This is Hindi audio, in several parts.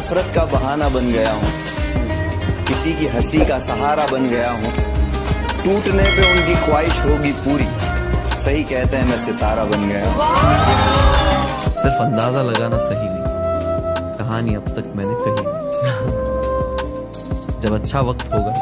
नफरत का बहाना बन गया हूँ। किसी की हँसी का सहारा बन गया हूँ। टूटने पे उनकी ख्वाहिश होगी पूरी। सही कहते हैं, मैं सितारा बन गया हूँ। सिर्फ़ अंदाज़ा लगाना सही नहीं। कहानी अब तक मैंने कही जब अच्छा वक्त होगा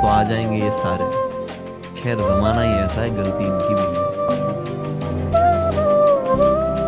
तो आ जाएँगे ये सारे। खैर, जमाना ही ऐसा है, गलती इनकी भी नहीं।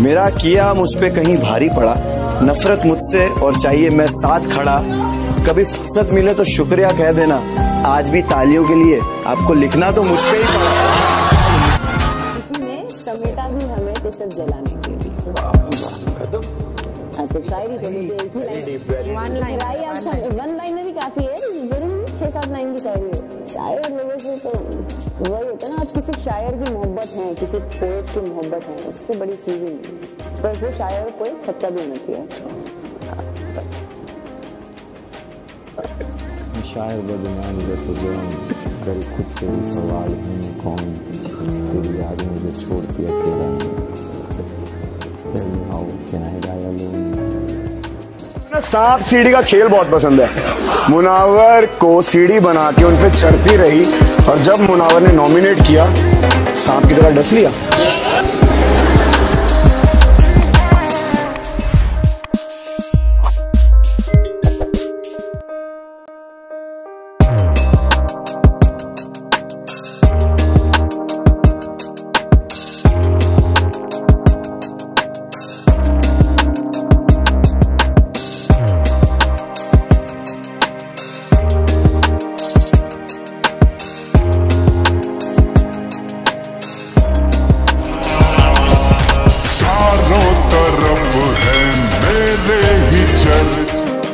मेरा किया मुझ पे कहीं भारी पड़ा। नफरत मुझसे और चाहिए मैं साथ खड़ा। कभी फुर्सत मिले तो शुक्रिया कह देना। आज भी तालियों के लिए। आपको लिखना तो मुझ पे ही पड़ा। किसी ने समेटा भी हमें तो सब जलाने के लिए। शायरी लाइन वन लाइनर ही काफ़ी है। ज़रूर छह सात लाइन की शायरी हो शायर लोगों से तो वही होता है ना आप किसी शायर की मोहब्बत है किसी पोएट की मोहब्बत है उससे बड़ी चीज़ ही नहीं पर वो शायर और पोएट सच्चा भी होना चाहिए। हाँ, शायर बदनाम जैसे जो हम कभी खुद से भी सवाल हूँ कौन तेरी यादें मुझे छोड़ के अकेला सांप सीढ़ी का खेल बहुत पसंद है। मुनावर को सीढ़ी बना के उन पर चढ़ती रही और जब मुनावर ने नॉमिनेट किया, सांप की तरह डस लिया।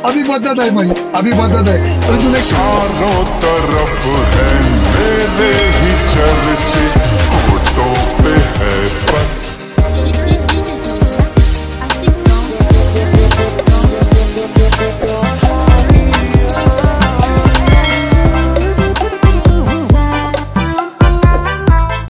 अभी मदद है भाई अभी मदद है। अभी तूने चारों तरफ़ है।